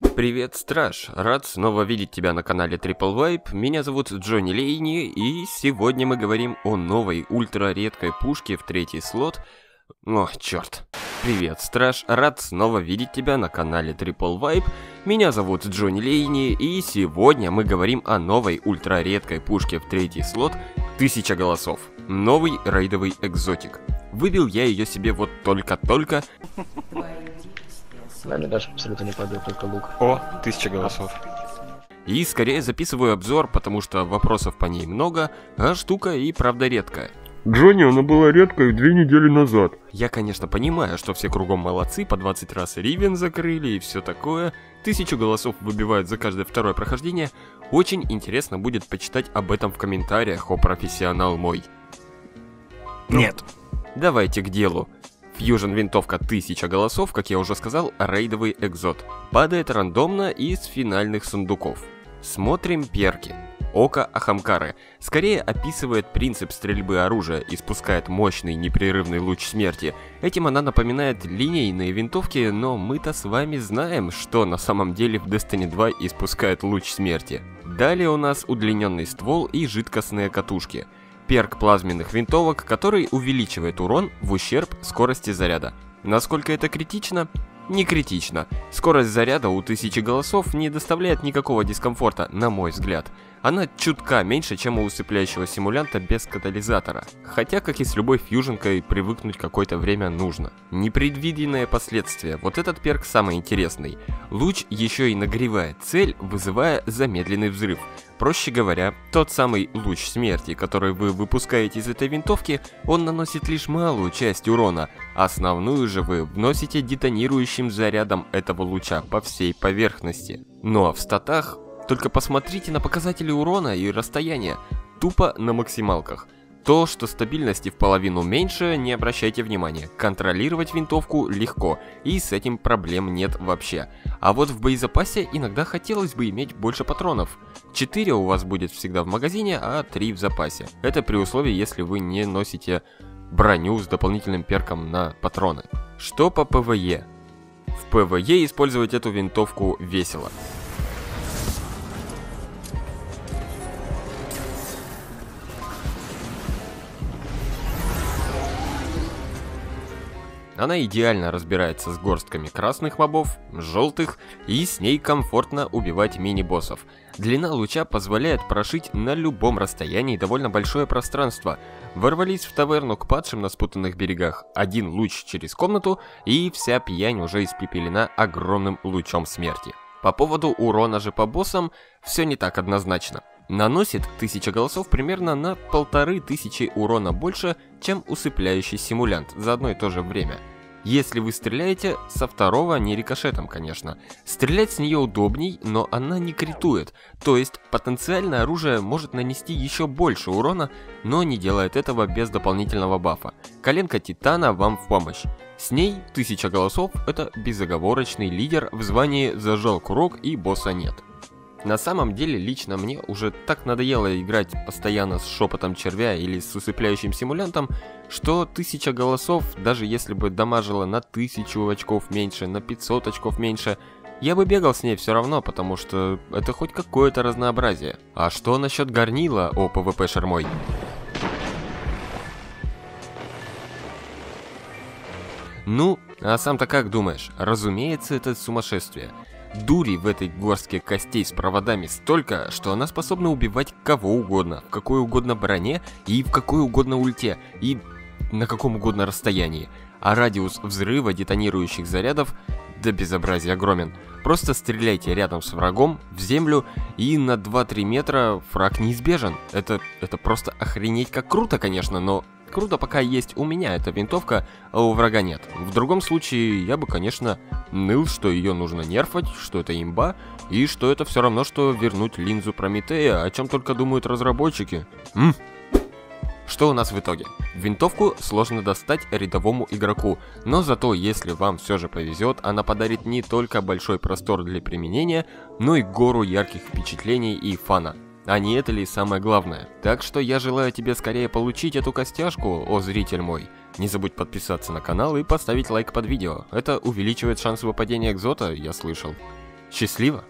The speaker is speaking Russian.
Привет, Страж! Рад снова видеть тебя на канале Triple Vibe. Меня зовут Джонни Лейни, и сегодня мы говорим о новой ультра-редкой пушке в третий слот. О, черт. Привет, Страж! Рад снова видеть тебя на канале Triple Vibe. Меня зовут Джонни Лейни, и сегодня мы говорим о новой ультра-редкой пушке в третий слот «Тысяча голосов». Новый рейдовый экзотик. Выбил я ее себе вот только-только. Нами даже абсолютно не падает только лук. О, тысяча голосов. И скорее записываю обзор, потому что вопросов по ней много, а штука и правда редкая. Джонни, она была редкой две недели назад. Я, конечно, понимаю, что все кругом молодцы, по 20 раз Ривен закрыли и все такое. Тысячу голосов выбивают за каждое второе прохождение. Очень интересно будет почитать об этом в комментариях, о профессионал мой. Нет. Давайте к делу. Фьюжн винтовка 1000 голосов, как я уже сказал, рейдовый экзот. Падает рандомно из финальных сундуков. Смотрим перки. Око Ахамкары скорее описывает принцип стрельбы оружия и спускает мощный непрерывный луч смерти. Этим она напоминает линейные винтовки, но мы-то с вами знаем, что на самом деле в Destiny 2 испускает луч смерти. Далее у нас удлиненный ствол и жидкостные катушки – перк плазменных винтовок, который увеличивает урон в ущерб скорости заряда. Насколько это критично? Не критично. Скорость заряда у тысячи голосов не доставляет никакого дискомфорта, на мой взгляд. Она чутка меньше, чем у усыпляющего симулянта без катализатора. Хотя, как и с любой фьюженкой, привыкнуть какое-то время нужно. Непредвиденные последствия. Вот этот перк самый интересный. Луч еще и нагревает цель, вызывая замедленный взрыв. Проще говоря, тот самый луч смерти, который вы выпускаете из этой винтовки, он наносит лишь малую часть урона, основную же вы вносите детонирующим зарядом этого луча по всей поверхности. Ну а в статах только посмотрите на показатели урона и расстояния, тупо на максималках. То, что стабильности в половину меньше, не обращайте внимания. Контролировать винтовку легко, и с этим проблем нет вообще. А вот в боезапасе иногда хотелось бы иметь больше патронов. 4 у вас будет всегда в магазине, а 3 в запасе. Это при условии, если вы не носите броню с дополнительным перком на патроны. Что по PvE? В PvE использовать эту винтовку весело. Она идеально разбирается с горстками красных мобов, желтых, и с ней комфортно убивать мини-боссов. Длина луча позволяет прошить на любом расстоянии довольно большое пространство. Ворвались в таверну к падшим на спутанных берегах, один луч через комнату, и вся пьянь уже испепелена огромным лучом смерти. По поводу урона же по боссам, все не так однозначно. Наносит 1000 голосов примерно на полторы тысячи урона больше, чем усыпляющий симулянт за одно и то же время. Если вы стреляете со второго, не рикошетом, конечно. Стрелять с нее удобней, но она не критует, то есть потенциально оружие может нанести еще больше урона, но не делает этого без дополнительного бафа. Коленка Титана вам в помощь. С ней 1000 голосов это безоговорочный лидер в звании «Зажал курок» и босса нет. На самом деле, лично мне уже так надоело играть постоянно с шепотом червя или с усыпляющим симулянтом, что тысяча голосов, даже если бы дамажила на тысячу очков меньше, на 500 очков меньше, я бы бегал с ней все равно, потому что это хоть какое-то разнообразие. А что насчет горнила, о PvP шер мой? Ну, а сам-то как думаешь? Разумеется, это сумасшествие. Дури в этой горстке костей с проводами столько, что она способна убивать кого угодно, в какой угодно броне и в какой угодно ульте, и на каком угодно расстоянии. А радиус взрыва детонирующих зарядов до безобразия огромен. Просто стреляйте рядом с врагом, в землю, и на 2-3 метра враг неизбежен. Это, это просто охренеть как круто, конечно, но Круто, пока есть у меня эта винтовка, а у врага нет. В другом случае, я бы, конечно, ныл, что ее нужно нерфать, что это имба, и что это все равно, что вернуть линзу Прометея, о чем только думают разработчики. М? Что у нас в итоге? Винтовку сложно достать рядовому игроку, но зато если вам все же повезет, она подарит не только большой простор для применения, но и гору ярких впечатлений и фана. А не это ли самое главное? Так что я желаю тебе скорее получить эту костяшку, о зритель мой. Не забудь подписаться на канал и поставить лайк под видео. Это увеличивает шансы выпадения экзота, я слышал. Счастливо?